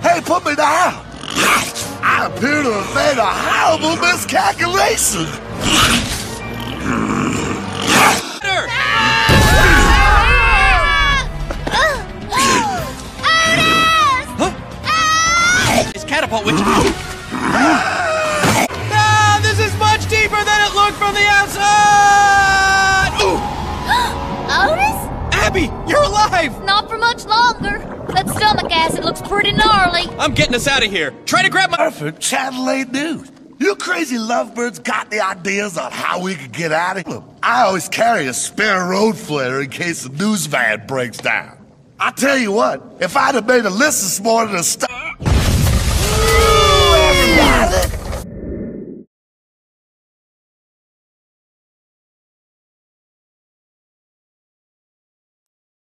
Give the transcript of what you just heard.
Hey, put me down! I appear to have made a horrible miscalculation! His catapult which. ah, this is much deeper than it looked from the outside! Ooh, Otis? Abby, you're alive! Not for much longer. That stomach acid looks pretty gnarly. I'm getting us out of here. Try to grab my. Perfect Channel 8 News. You crazy lovebirds got the ideas on how we could get out of here? I always carry a spare road flare in case the news van breaks down. I tell you what, if I'd have made a list this morning to stop.